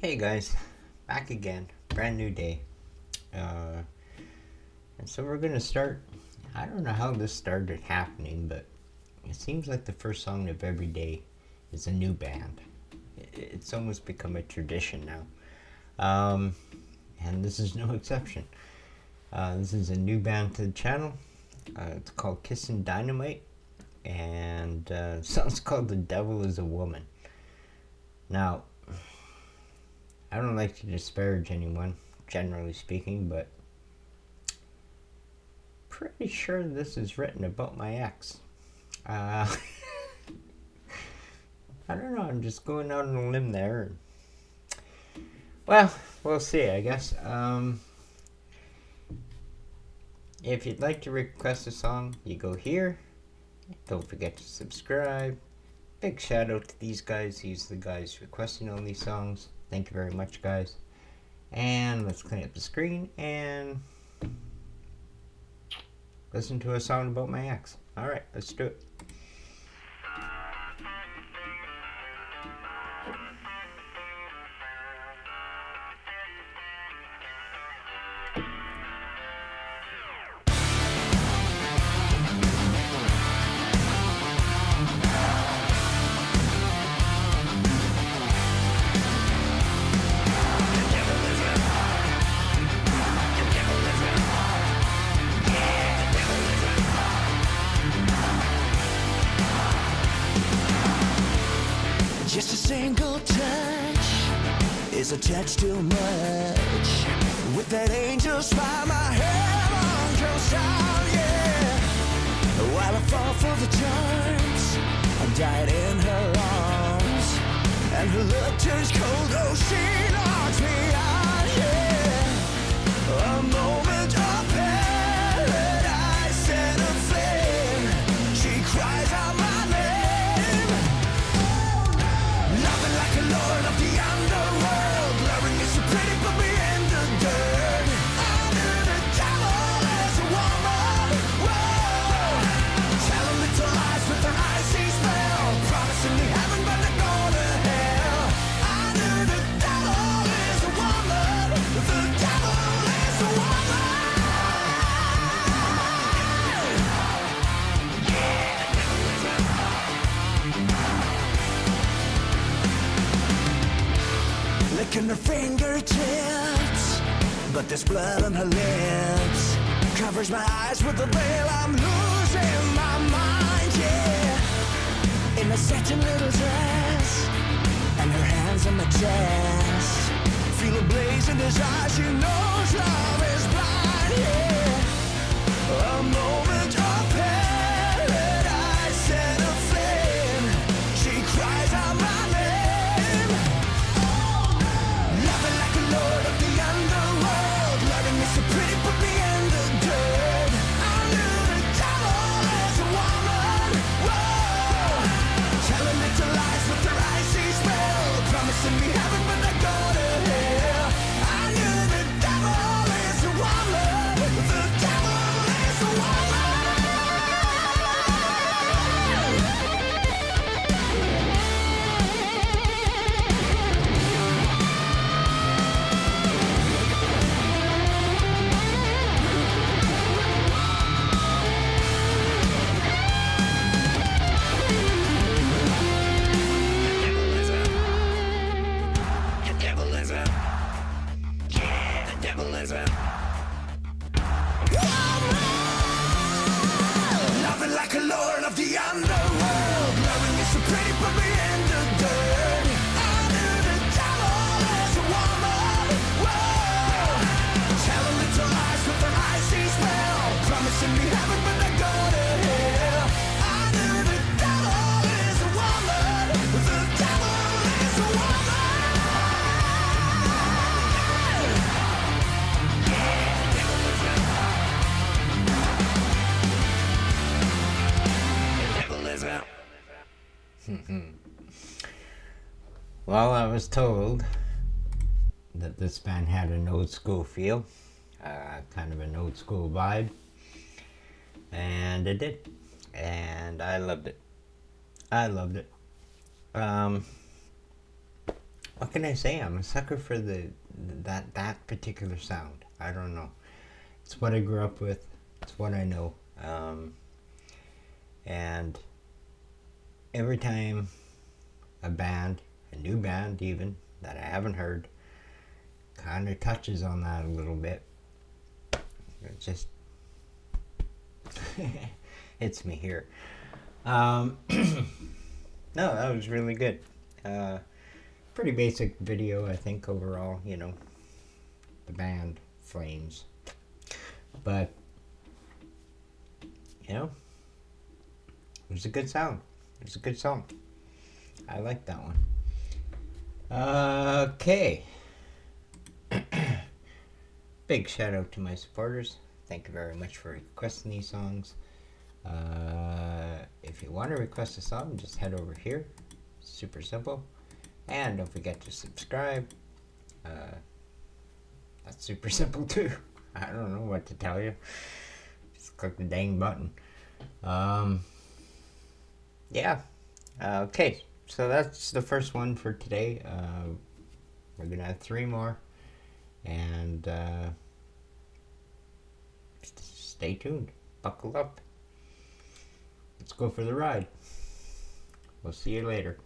Hey guys, back again, brand new day. Uh, and so we're gonna start. I don't know how this started happening, but it seems like the first song of every day is a new band. It's almost become a tradition now. Um, and this is no exception. Uh, this is a new band to the channel. Uh, it's called Kissin' Dynamite, and uh, song's called The Devil is a Woman. Now, I don't like to disparage anyone, generally speaking, but pretty sure this is written about my ex. Uh, I don't know, I'm just going out on a limb there. Well, we'll see, I guess. Um, if you'd like to request a song, you go here. Don't forget to subscribe. Big shout out to these guys. These are the guys requesting all these songs. Thank you very much, guys. And let's clean up the screen and listen to a song about my ex. Alright, let's do it. Single touch is a touch too much. With that angel smile, my head on goes down, yeah. While I fall for the charms, I'm dying in her arms. And her look turns cold, oh, she But there's blood on her lips. Covers my eyes with a veil. I'm losing my mind, yeah. In a satin little dress. And her hands on my chest. Feel a blaze in his eyes. She knows love is blind, yeah. A Nothing Well, I was told that this band had an old school feel, uh, kind of an old school vibe, and it did, and I loved it. I loved it. Um, what can I say? I'm a sucker for the that that particular sound. I don't know. It's what I grew up with. It's what I know. Um, and every time a band, a new band even that I haven't heard, kind of touches on that a little bit. It just hits me here. Um, no, that was really good. Uh, pretty basic video, I think, overall, you know, the band, Flames. But, you know, it was a good sound. It was a good song. I like that one. Okay. Big shout out to my supporters. Thank you very much for requesting these songs. Uh, if you want to request a song, just head over here. Super simple. And don't forget to subscribe. Uh, that's super simple too. I don't know what to tell you. Just click the dang button. Um, yeah. Uh, okay, so that's the first one for today. Uh, we're gonna have three more, and uh, stay tuned. Buckle up. Let's go for the ride. We'll see you later.